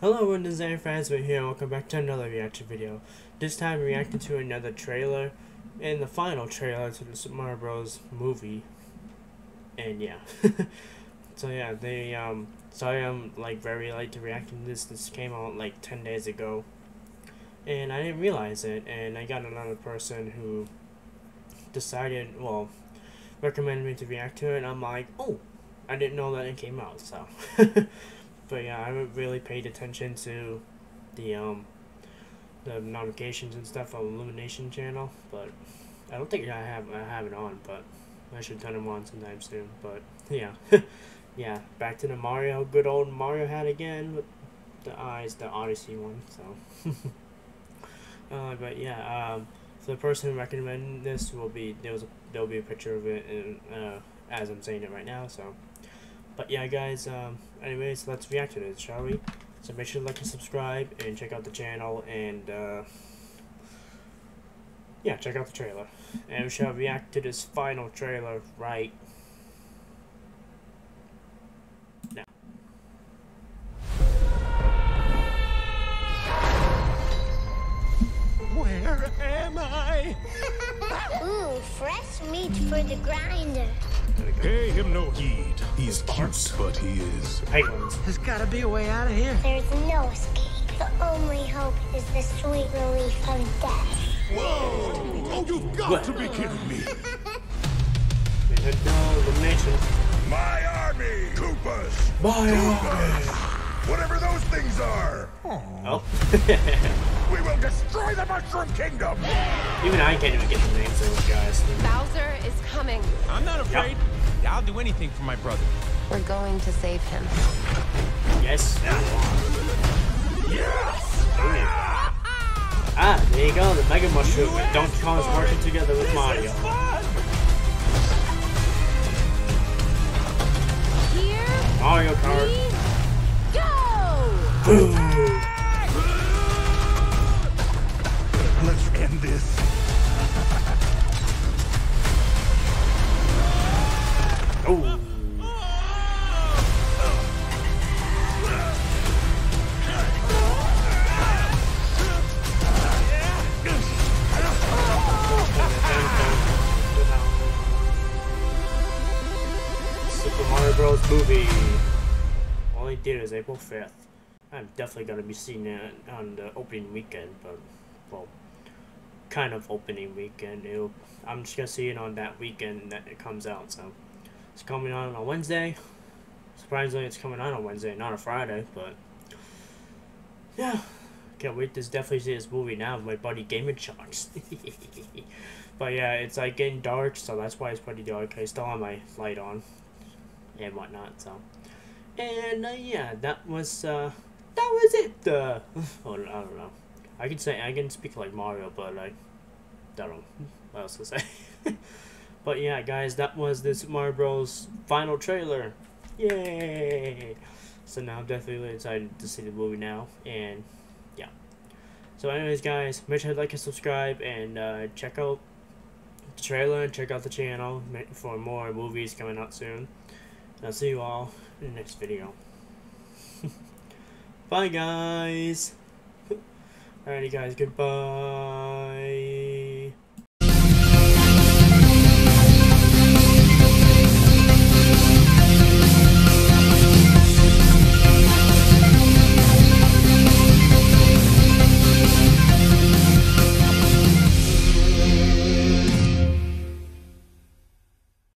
Hello this is Aaron Fransman here, welcome back to another reaction video. This time reacting to another trailer, and the final trailer to the Super Mario Bros. movie. And yeah. so yeah, they, um, sorry I'm, like, very late to reacting to this, this came out, like, 10 days ago. And I didn't realize it, and I got another person who decided, well, recommended me to react to it, and I'm like, oh, I didn't know that it came out, so. but yeah, I haven't really paid attention to the um the notifications and stuff on Illumination channel, but I don't think I have I have it on, but I should turn them on sometime soon. But yeah, yeah, back to the Mario, good old Mario hat again with the eyes, the Odyssey one. So, uh, but yeah, um, so the person who recommended this will be there was a, there'll be a picture of it, and uh, as I'm saying it right now, so. But yeah, guys, um, anyways, let's react to this, shall we? So make sure to like and subscribe, and check out the channel, and, uh, yeah, check out the trailer. And we shall react to this final trailer right now. Where am I? Ooh, fresh meat for the grinder. Pay him no heed. He's cute, but he is. Penguins. There's gotta be a way out of here. There's no escape. The only hope is the sweet relief from death. Whoa! Oh, you've got to be kidding me. We had no elimination. My army, Koopas. Bye, Whatever those things are. Oh. We will destroy the Mushroom Kingdom. Even I can't even get the names of those guys. Bowser is coming. I'm not afraid. I'll do anything for my brother. We're going to save him. Yes. Yes! Ah, there you go, the Mega Mushroom and Donkey Kong's working together with Mario. Here Mario Kart. we go! Boom! Oh. Super Mario Bros. movie. Only is April 5th. I'm definitely gonna be seeing it on the opening weekend, but, well, kind of opening weekend. It'll, I'm just gonna see it on that weekend that it comes out, so. It's coming out on a Wednesday. Surprisingly, it's coming out on Wednesday, not a Friday, but yeah, can't wait to definitely see this movie now with my buddy Game Sharks. but yeah, it's like getting dark, so that's why it's pretty dark. I still have my light on and whatnot, so. And uh, yeah, that was uh, that was it. Uh, oh, I don't know. I can say I can speak like Mario, but like, I don't know what else to say. But yeah, guys, that was this Mario Bros. final trailer. Yay! So now I'm definitely excited to see the movie now, and yeah. So anyways, guys, make sure to like and subscribe, and uh, check out the trailer and check out the channel for more movies coming out soon. And I'll see you all in the next video. Bye, guys! Alrighty, guys, goodbye!